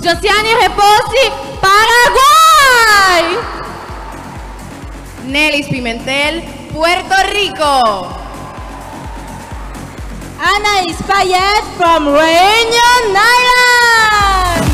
Josiane Reposi, Paraguay. Nelis Pimentel, Puerto Rico. Ana Ispayet from Reunion Island.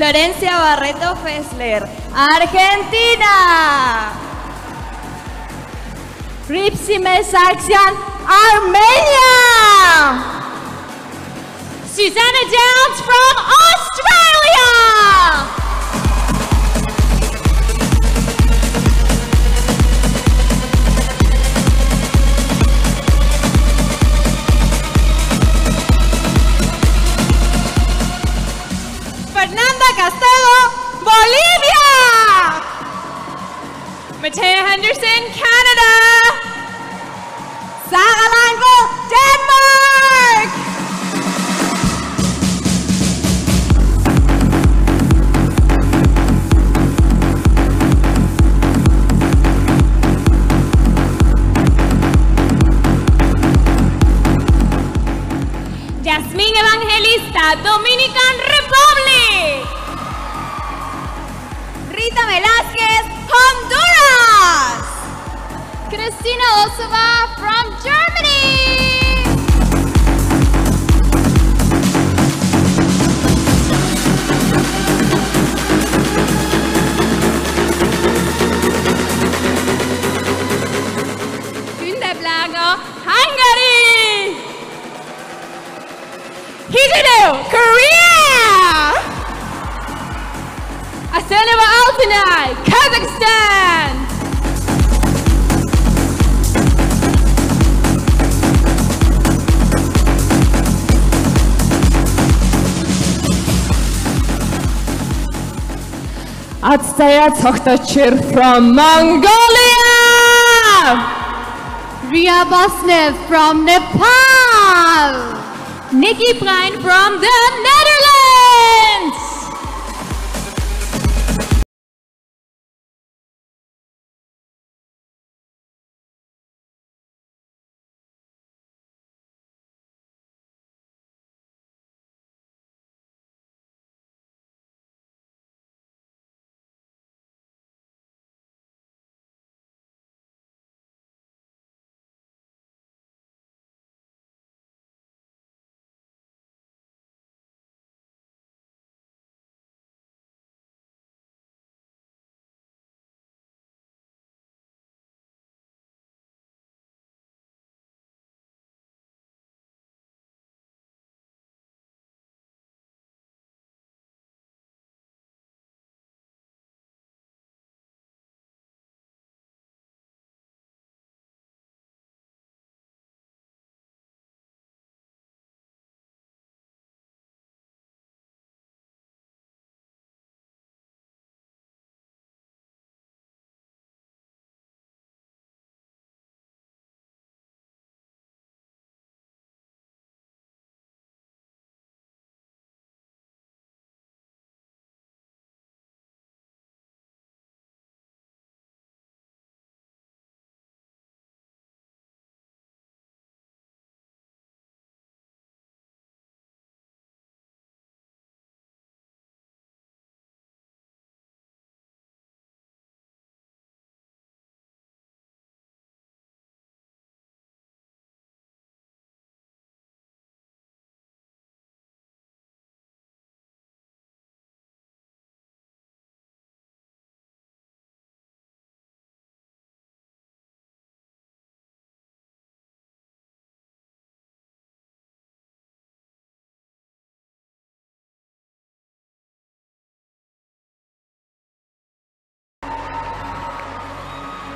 Florencia Barreto Fessler, Argentina. Ripsi Mesaxian, Armenia. Susanna Downs from. Dominican Republic. Rita Velázquez, Honduras. Cristina Osova from Germany. Hideo, Korea! Asenova Altinai, Kazakhstan! Atstaya Tokhtochir from Mongolia! Ria Bosnev from Nepal! Nikki Brein from the Netherlands!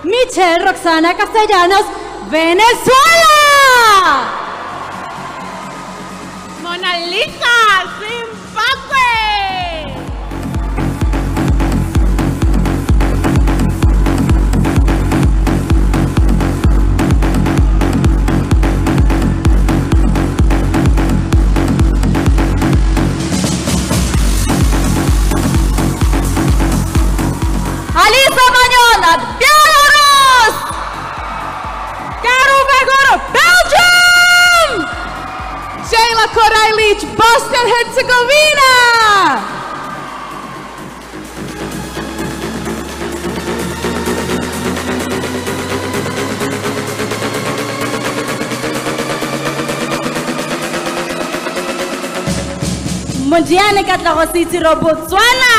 Michelle Roxana Castellanos, Venezuela. Mona Lisa, Zimbabwe. Jayla Korajlič, Bosnia-Hercegovina! Mondiane Katlagositi Botswana!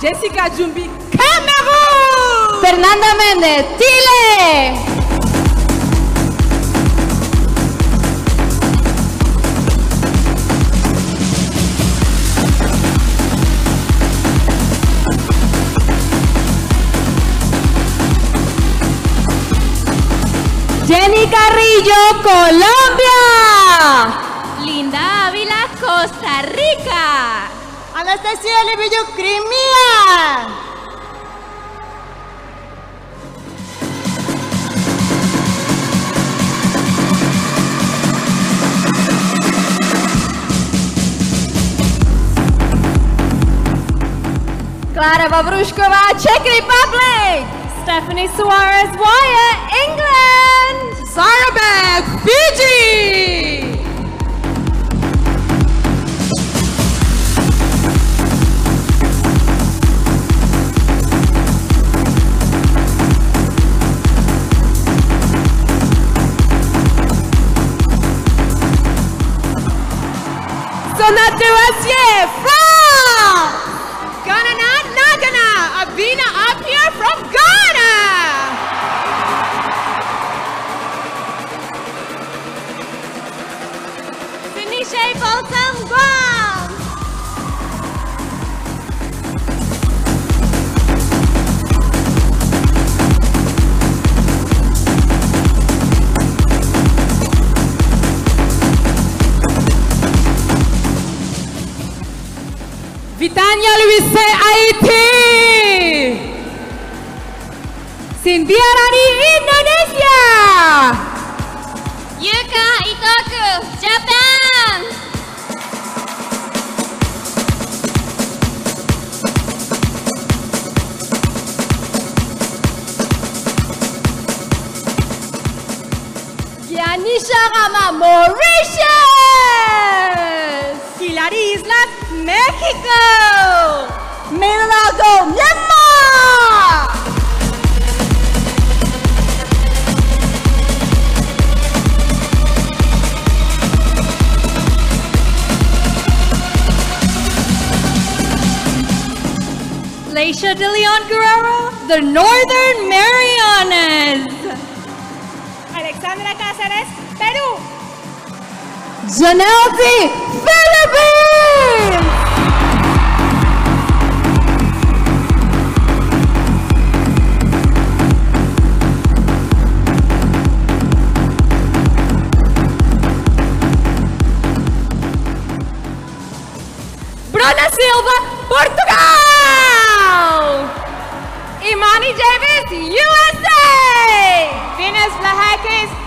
Jessica Jumbi, Cameroon! Fernanda Mende, Chile! Carrillo, Colombia! Linda Ávila, Costa Rica! Anastasia Libillo, Crimea. Klára Vavrušková, Czech Republic! Stephanie Suarez Wyatt, England! Vitania Luise, Haiti. Cynthia Rani, Indonesia. Yuka Itoku, Japan! Yanisha Rama, Mauritius! Hilary Islas, México. Milagro, Myanmar. Leisha de Leon Guerrero, the Northern Marianas! Alexandra Cáceres, Perú. Janelle D, Silva, Portugal! Emanii Davis, USA! Venus Zambia!